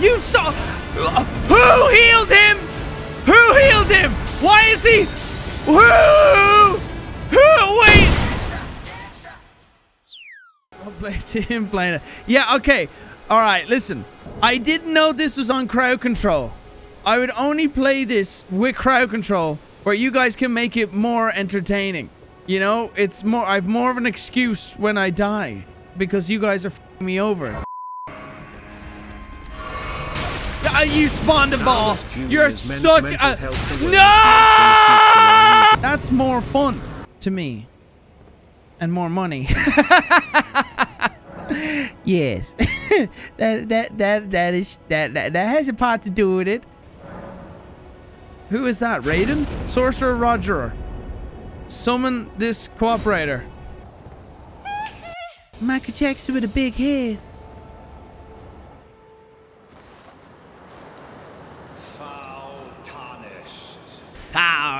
You saw. Uh, who healed him? Who healed him? Why is he? Who? Who? Wait. Oh, I'll play him playing it. Yeah, okay. All right, listen. I didn't know this was on crowd control. I would only play this with crowd control where you guys can make it more entertaining. You know, it's more, I've more of an excuse when I die because you guys are me over. You spawned a ball. You're such a no. That's more fun to me, and more money. yes, that that that that is that, that that has a part to do with it. Who is that? Raiden? Sorcerer Roger. Summon this cooperator. Michael Jackson with a big head.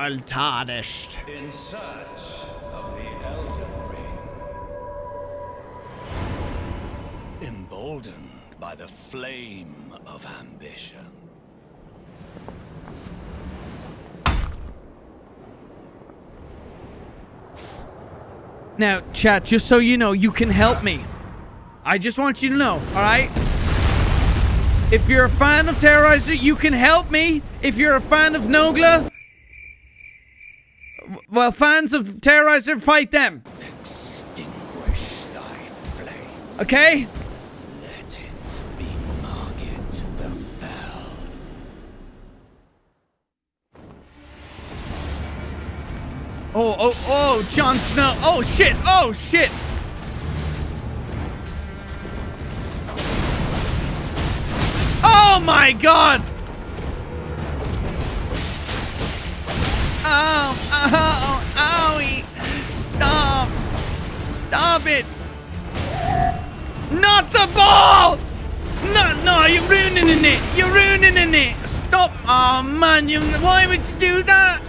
Tarnished. In search of the Elden Ring. Emboldened by the flame of ambition. Now, chat, just so you know, you can help me. I just want you to know, alright? If you're a fan of Terrorizer, you can help me. If you're a fan of Nogla, well, fans of Terrorizer, fight them. Extinguish thy flame. Okay? Let it be Margit the Fell. Oh, oh, oh, Jon Snow. Oh, shit. Oh, shit. Oh, my God. Stop it. Not the ball. No, no, you're ruining it. You're ruining it. Stop. Oh, man, you, why would you do that?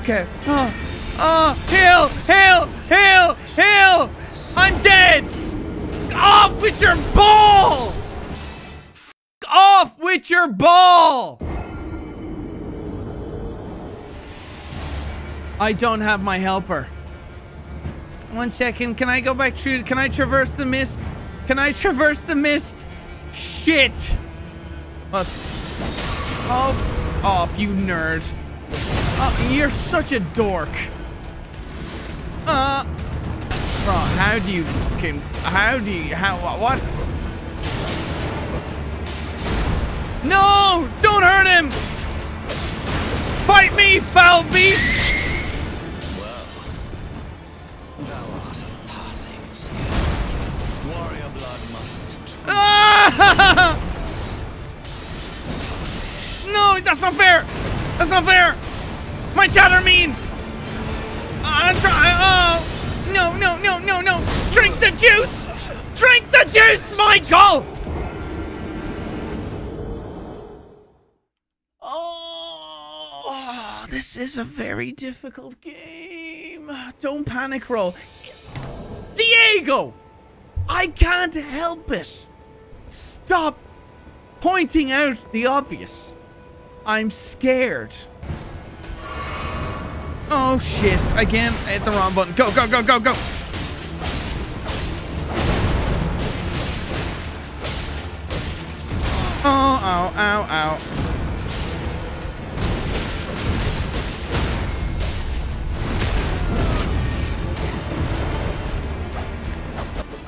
Okay. Oh, oh, heal, heal, heal, heal. I'm dead. Off with your ball. Off with your ball. I don't have my helper. One second. Can I go back through? Can I traverse the mist? Can I traverse the mist? Shit. Look. Off. Off, you nerd. Oh, you're such a dork. Uh. Bro, how do you fucking. How do you. How. What? No! Don't hurt him! Fight me, foul beast! No, that's not fair! That's not fair! My chat are mean! I'm trying. Oh! No, no, no, no, no! Drink the juice! Drink the juice, Michael! Oh, this is a very difficult game. Don't panic roll. Diego! I can't help it. Stop pointing out the obvious. I'm scared. Oh shit, again, I hit the wrong button. Go, go, go, go, go. Oh, ow, ow, ow.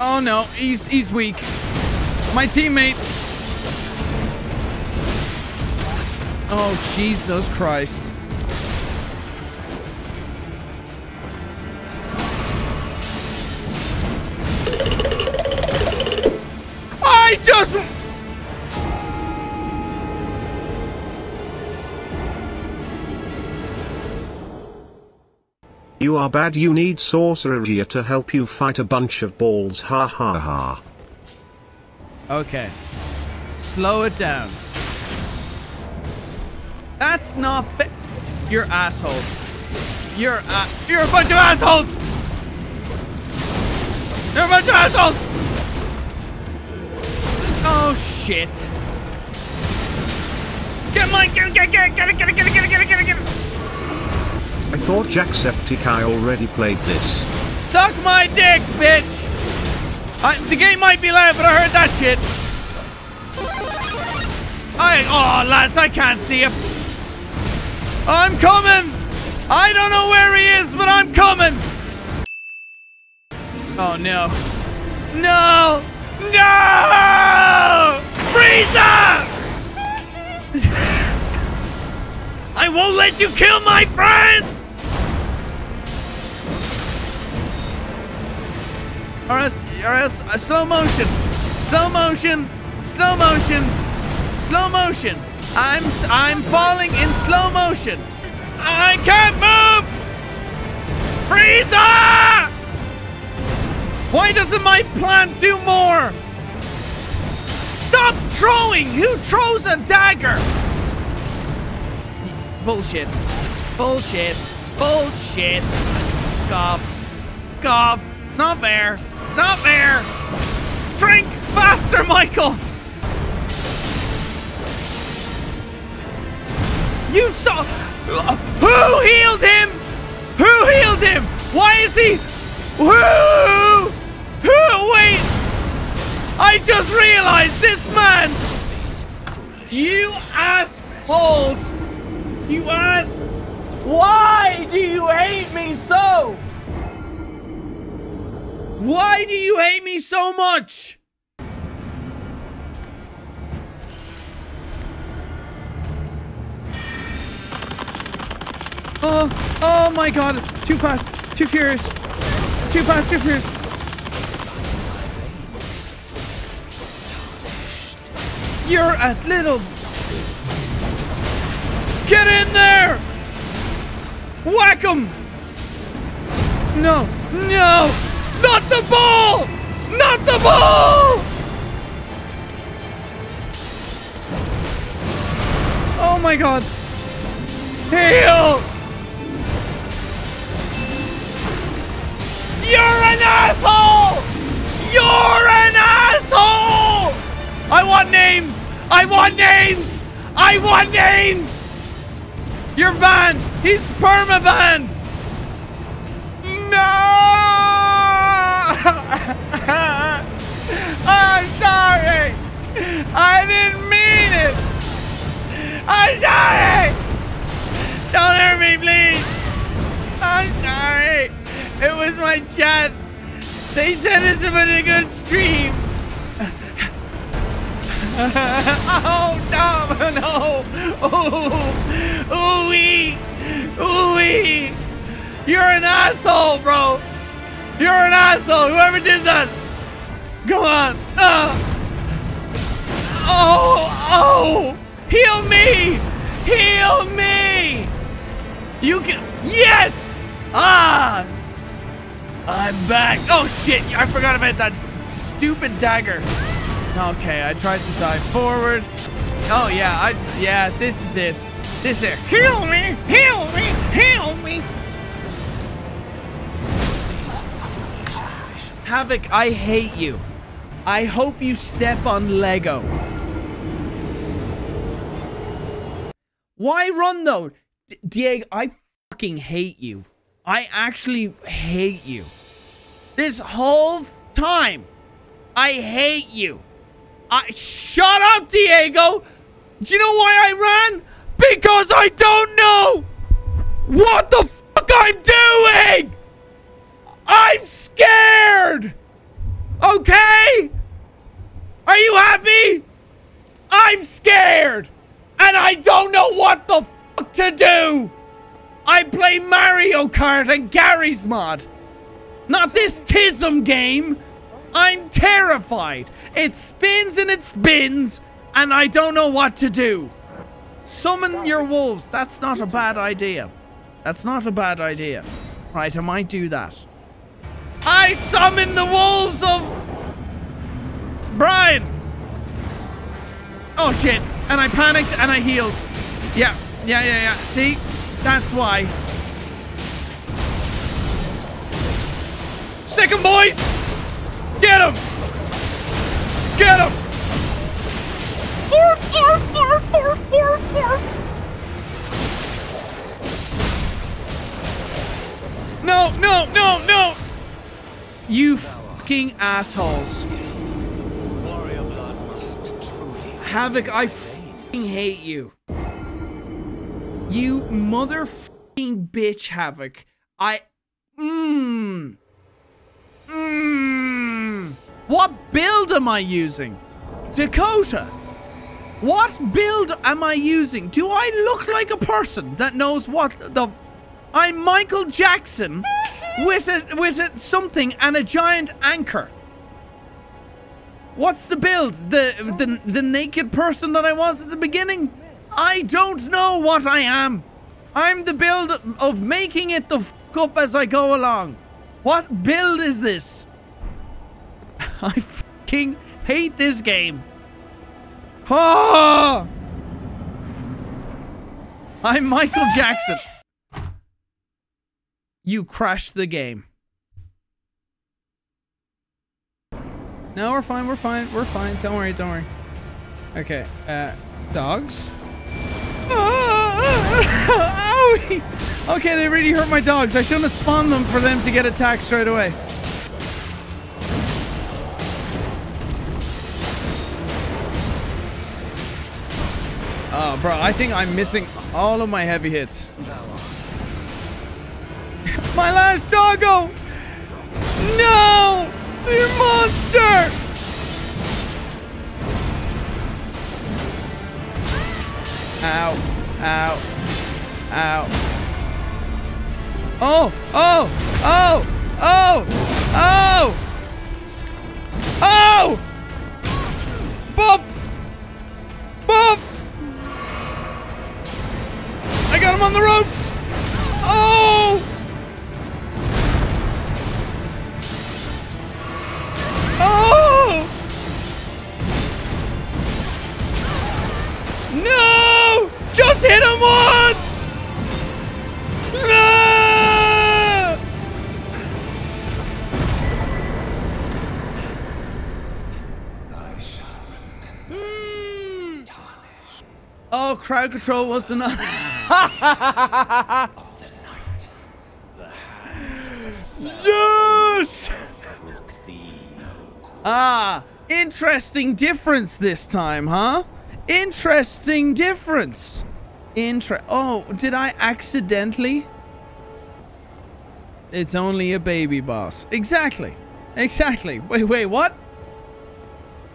Oh no, he's he's weak. My teammate. Oh Jesus Christ. I just You are bad you need Sorcerer to help you fight a bunch of balls ha ha ha. Okay. Slow it down. That's not fa- You're assholes. You're uh, you're a bunch of assholes. You're a bunch of assholes. Oh, shit. Get it, get it, get it, get it, get it, get it, get it, get it, get it, get it. I thought Jacksepticeye already played this. Suck my dick, bitch! I, the game might be loud, but I heard that shit. I... Oh, lads, I can't see him. I'm coming! I don't know where he is, but I'm coming! Oh, no. No! No! Frieza! I won't let you kill my friends! Or else, or else, uh, slow motion, slow motion, slow motion, slow motion. I'm, I'm falling in slow motion. I can't move! Frieza! Why doesn't my plant do more? Stop throwing! Who throws a dagger? Bullshit. Bullshit. Bullshit. Goff. Goff. It's not fair. It's not fair. Drink faster, Michael. You saw. Uh, who healed him? Who healed him? Why is he? Who? Who? Wait. I just realized this man. You assholes. You ass. Why do you hate me so? Why do you hate me so much? Oh, oh my god. Too fast, too furious. Too fast, too furious. You're a little. Get in there! Whack him! No, no! Not the ball! Not the ball! Oh my god. Heal! You're an asshole! You're an asshole! I want names! I want names! I want names! You're banned! He's perma banned! No! My chat! They said this was a good stream! oh no, no! Ooh, ooh-wee, ooh-wee. You're an asshole, bro. You're an asshole. Whoever did that. Come on. Uh. Oh, oh! Heal me! Heal me! You can. Yes! Ah! I'm back. Oh shit! I forgot about that stupid dagger. Okay, I tried to dive forward. Oh yeah, I yeah, this is it. This is it. Heal me! Heal me! Heal me! Havoc, I hate you. I hope you step on Lego. Why run though? D- Diego, I fucking hate you. I actually hate you. This whole time, I hate you. I shut up, Diego. Do you know why I ran? Because I don't know what the fuck I'm doing. I'm scared. Okay? Are you happy? I'm scared. And I don't know what the fuck to do. I play Mario Kart and Garry's mod. Not this TISM game. I'm terrified. It spins and it spins, and I don't know what to do. Summon your wolves. That's not a bad idea. That's not a bad idea. Right, I might do that. I summon the wolves of Brian. Oh shit! And I panicked and I healed. Yeah, yeah, yeah, yeah. See, that's why. Second boys, get him! Get him! No, no, no, no! You fucking assholes. Warrior blood must truly Havoc, I fucking hate you. You motherfucking bitch, Havoc. I. Mmm. Mmm. What build am I using? Dakota. What build am I using? Do I look like a person that knows what the. I'm Michael Jackson with a with a something and a giant anchor. What's the build? The the the naked person that I was at the beginning? I don't know what I am. I'm the build of making it the fuck up as I go along. What build is this? I fucking hate this game. Oh! I'm Michael Jackson. You crashed the game. No, we're fine. We're fine. We're fine. Don't worry. Don't worry. Okay. Uh, dogs. Okay, they really hurt my dogs. I shouldn't have spawned them for them to get attacked straight away. Oh, bro, I think I'm missing all of my heavy hits. My last doggo! No! You monster! Ow. Ow. Ow. Oh! Oh! Oh! Oh! Oh! Oh! Buff! Buff! I got him on the ropes! Crowd control was the night of enough. yes! Ah, interesting difference this time, huh? Interesting difference. Inter- Oh, did I accidentally? It's only a baby boss. Exactly. Exactly. Wait, wait, what?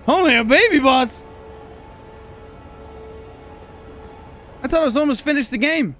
Only a baby boss? I thought I was almost finished the game.